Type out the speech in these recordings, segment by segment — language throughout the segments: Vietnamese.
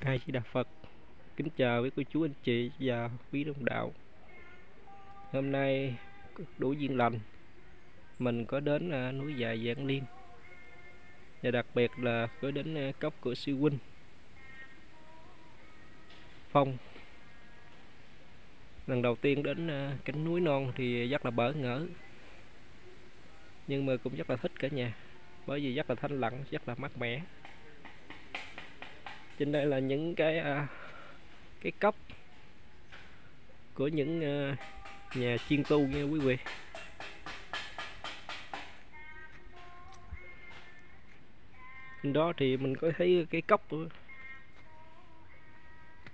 Ai chỉ Đà Phật Kính chào quý cô chú anh chị và quý đồng đạo Hôm nay đủ duyên lành Mình có đến à, núi dài Giảng Liên. Và đặc biệt là có đến à, cốc của sư huynh Phong. Lần đầu tiên đến à, cánh núi non thì rất là bỡ ngỡ Nhưng mà cũng rất là thích cả nhà Bởi vì rất là thanh lặng, rất là mát mẻ trên đây là những cái uh, cái cốc của những uh, nhà chuyên tu nha quý vị. Trên đó thì mình có thấy cái cốc của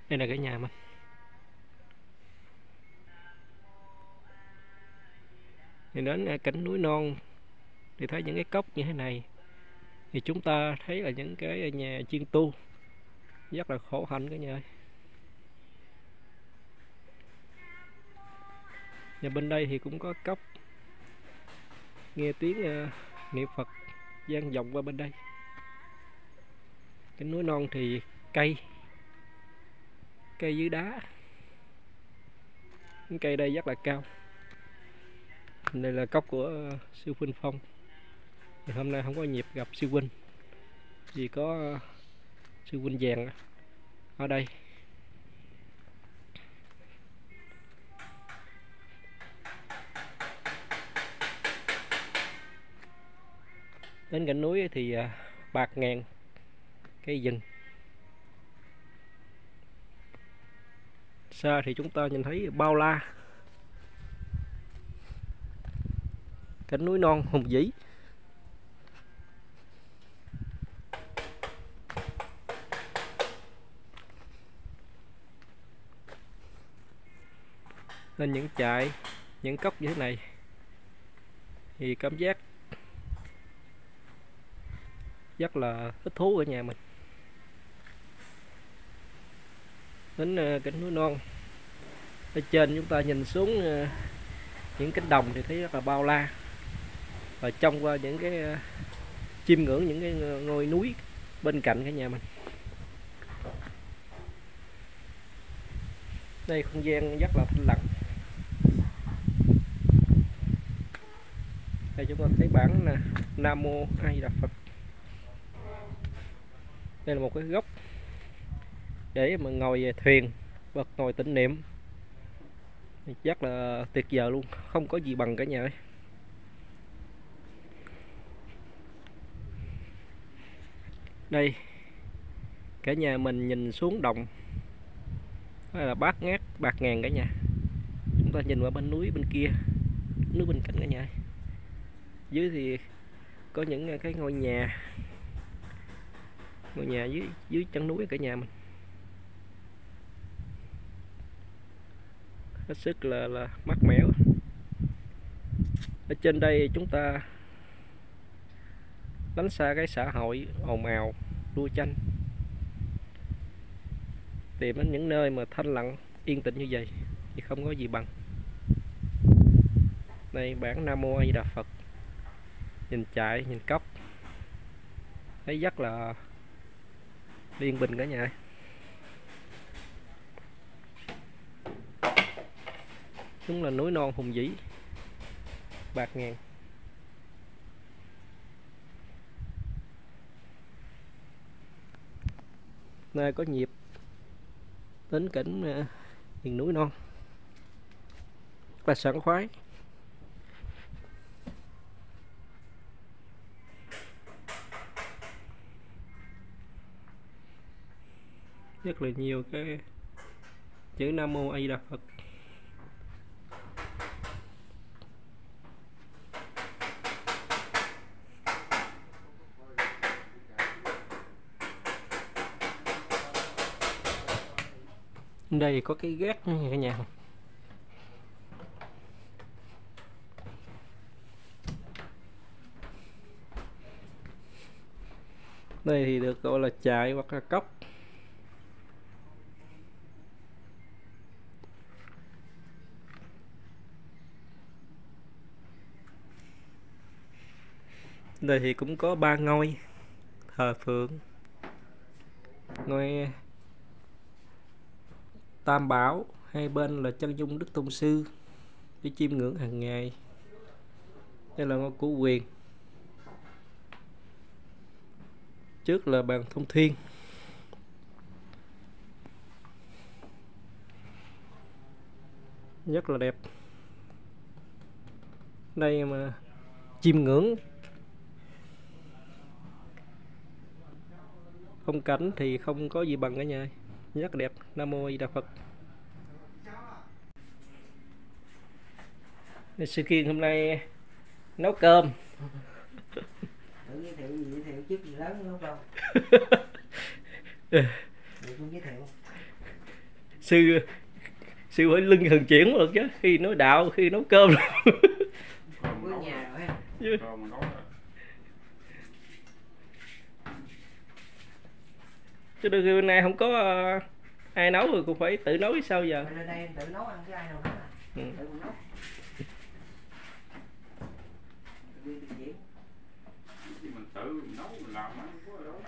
đây là cái nhà mình. Thì đến à, cảnh núi non thì thấy những cái cốc như thế này. Thì chúng ta thấy là những cái nhà chuyên tu rất là khổ hạnh cả nhà ơi. Nhà bên đây thì cũng có cốc. Nghe tiếng uh, niệm phật gian vọng qua bên đây. Cái núi non thì cây. Cây dưới đá. Cái cây đây rất là cao. Đây là cốc của uh, sư huynh phong. Thì hôm nay không có nhịp gặp sư huynh. Vì có uh, sư huynh vàng ở đây. Đến cạnh núi thì à, bạc ngàn cây rừng xa thì chúng ta nhìn thấy bao la. Cánh núi non hùng vĩ. Nên những trại những cốc như thế này. Thì cảm giác rất là thích thú ở nhà mình. Đến ờ, cảnh núi non. Ở trên chúng ta nhìn xuống ờ, những cánh đồng thì thấy rất là bao la. Và trong qua những cái chim chiêm ngưỡng những cái ngôi núi bên cạnh cái nhà mình. Đây không gian rất là thanh lặng đây chúng ta thấy bản nè, nam mô a di đà phật. Đây là một cái góc để mà ngồi về thuyền bật ngồi tĩnh niệm. Chắc là tuyệt vời luôn, không có gì bằng cả nhà ơi đây, cả nhà mình nhìn xuống đồng. Đây là bát ngát bạc ngàn cả nhà. Chúng ta nhìn qua bên núi bên kia, núi bên cạnh cả nhà dưới thì có những ờ, cái ngôi nhà. Ngôi nhà dưới dưới chân núi cả nhà mình. Hết sức là là mát mẻ. Ở trên đây chúng ta đánh xa cái xã hội ồn ào, đua tranh. Tìm đến những nơi mà thanh lặng, yên tĩnh như vậy thì không có gì bằng. Đây bản nam mô a di đà phật nhìn chạy, nhìn cốc. Thấy rất là yên bình cả nhà đúng là núi non hùng vĩ. Bạc ngàn. Nơi có nhịp đến cảnh ờ, miền núi non. Và là sảng khoái. Rất là nhiều cái chữ nam mô a di đà phật. Đây có cái gác nha cả nhà. Đây thì được gọi là chạy hoặc là cốc. Đây thì cũng có ba ngôi thờ phượng. Ngôi tam bảo, hai bên là chân dung đức tôn sư để chiêm ngưỡng hàng ngày. Đây là ngôi củ quyền. Trước là bàn thông thiên. Rất là đẹp. Đây mà chiêm ngưỡng phong cảnh thì không có gì bằng cả nhà. Rất đẹp. Nam mô a di đà phật. Sư kiên hôm nay nấu cơm. Tự giới thiệu gì giới thiệu chức gì lớn đúng không. Vậy cũng giới thiệu. Sư sư phải lưng thường chuyển được chứ khi nói đạo khi nấu cơm. Cuối nhà rồi ha. Rồi mình nói rồi. Chứ đôi khi bên này không có ờ, ai nấu rồi cũng phải tự nấu sao giờ? Lên đây em tự nấu ăn cái ai nào nấu à ừ. tự nấu. Tự đi tự diễn Chứ mình tự mình nấu mình làm ăn có gì đâu.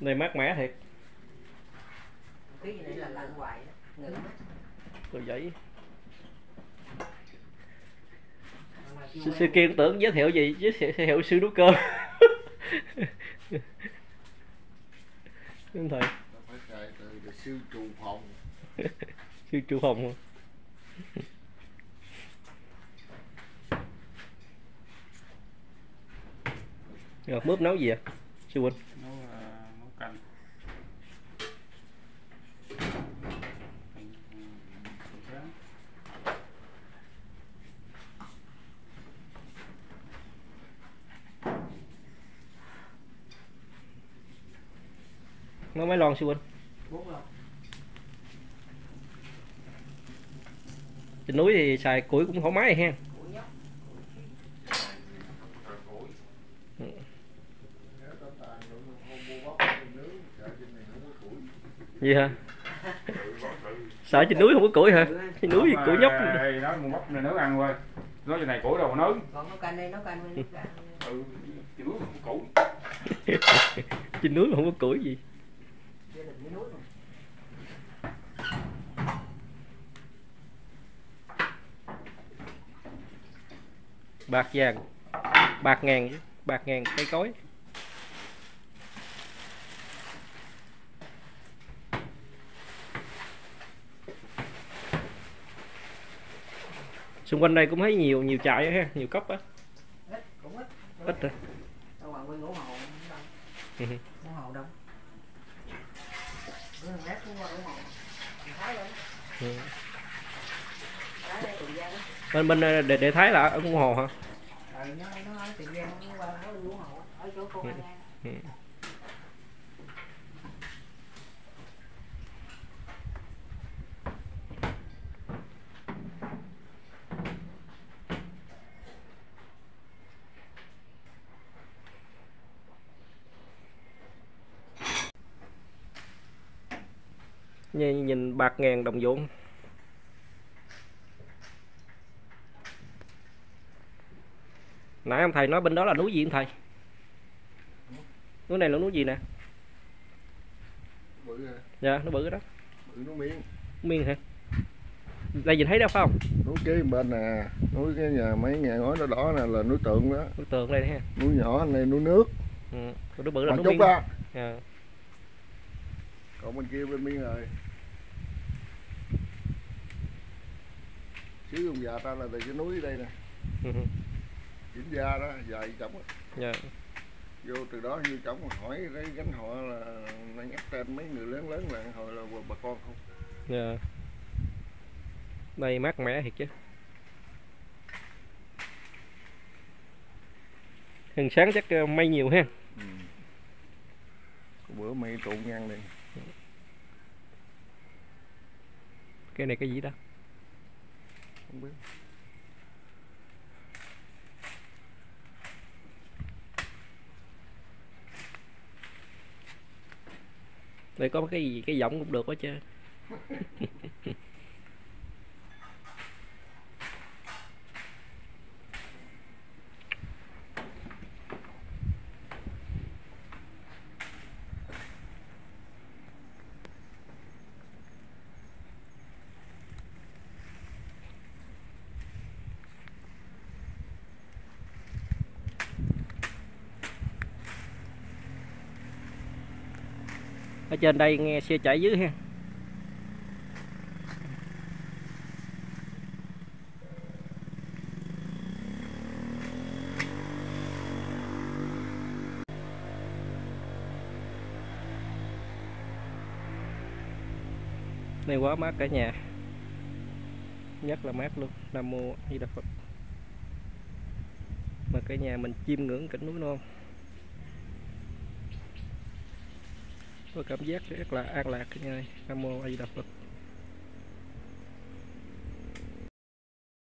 Này mát mẻ thiệt. Cái gì này là lạnh hoài ngữ á rồi vậy Mà kêu sư, sư kiên tưởng giới thiệu gì? Giới thiệu, giới thiệu sư nấu cơm đúng thầy sư chạy trù phòng sư trụ phòng không? rồi mướp nấu gì à, sư huynh nấu ờ, nấu canh Canh, ừ, sáng nấu mấy lon sư huynh trên núi thì xài củi cũng thoải mái ha trên gì hả? Sợ trên núi không có củi hả? Trên núi thì củi nhóc. Đây nói mua bắp này nấu ăn thôi. Nói trên này củi đâu mà nấu. còn nấu canh đây nấu canh Ừ, chỉ nước không có củi. trên núi mà không có củi gì gia đình với núi rồi bạc vàng. Bạc ngàn bạc ngàn cây cối. Xung quanh đây cũng thấy nhiều nhiều trại ha nhiều cốc á. Ít ít. Rồi đâu mà nguyên ngũ hồ đâu Ừ. ngũ hồ đâu cứ thằng rác cũng qua ngũ hồ thằng thái lên Ừ. thái đây tiền giang á bên bên ờ, để để thấy là ở Ngũ hồ hả nó nó nó ừ. nhìn, nhìn bạc ngàn đồng vốn nãy ông thầy nói bên đó là núi gì ông thầy? Núi này là núi gì nè? Bự à, dạ nó bự đó. Bự nó miếng miên hả? Đây nhìn thấy đó phải không? Núi kế bên nè núi cái nhà mấy nhà ngói đỏ đỏ nè là núi tượng đó. Núi tường đây ha. Núi nhỏ này núi nước. Ừ. còn núi bự là núi miên. đó. À. còn bên kia bên miếng rồi. Xíu dùng già ta là từ cái núi đây nè chỉnh gia đó dài chồng dạ. Vô từ đó như chồng hỏi cái gánh họ là nó nhắc tên mấy người lớn lớn là hồi là bà con không? Dạ. Đây mát mẻ thiệt chứ. Hừng sáng chắc ờ, mây nhiều ha. Ừ. bữa mày tụ ngang đi cái này cái gì đó không biết đây có cái gì cái giọng cũng được quá chứ ở trên đây nghe xe chạy dưới ha. Này quá mát cả nhà. Nhất là mát luôn. Nam mô a di đà phật. Mà cả nhà mình chiêm ngưỡng cảnh núi non. Có cảm giác rất là an lạc cả nhà nam mô a di đà phật.